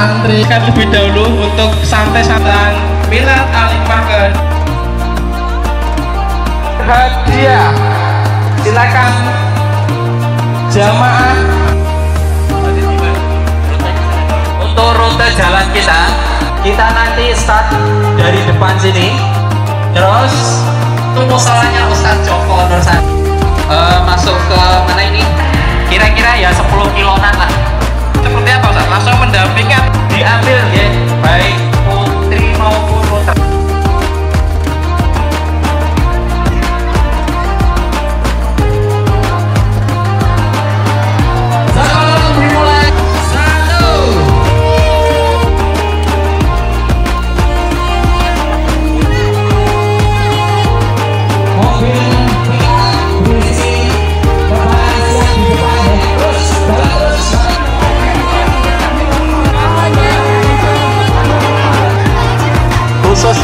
santri. Kan lebih dahulu untuk santai-santai. Minat alimahkan hadiah. Silakan. Jamaah. Untuk rute jalan kita kita nanti start dari depan sini. Terus itu musolanya Ustadz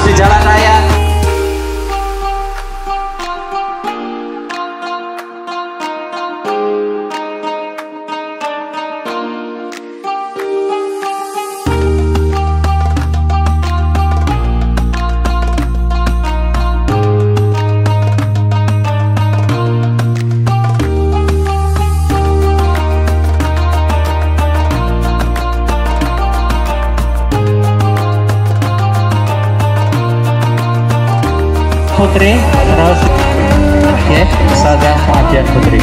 di jalan raya putri terus ya okay, saja wajah putri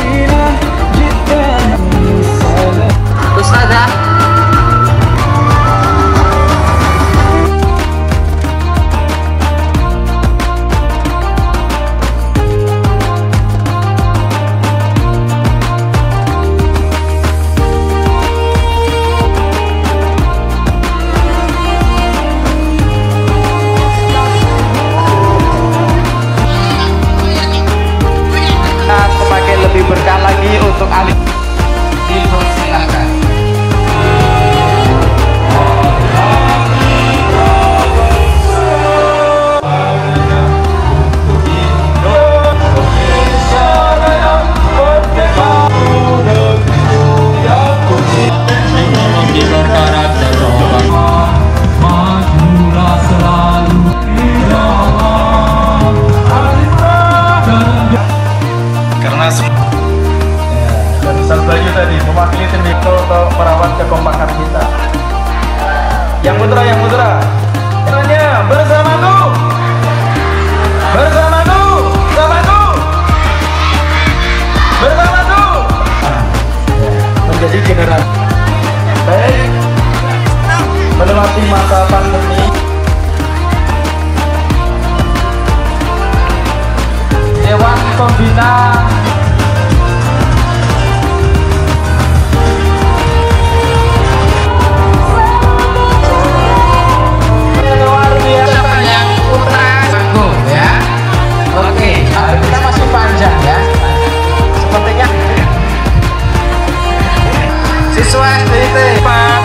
generasi generasi. Baik. Melewati masa pandemi. Dewan Pembina. xoa tí tê ba.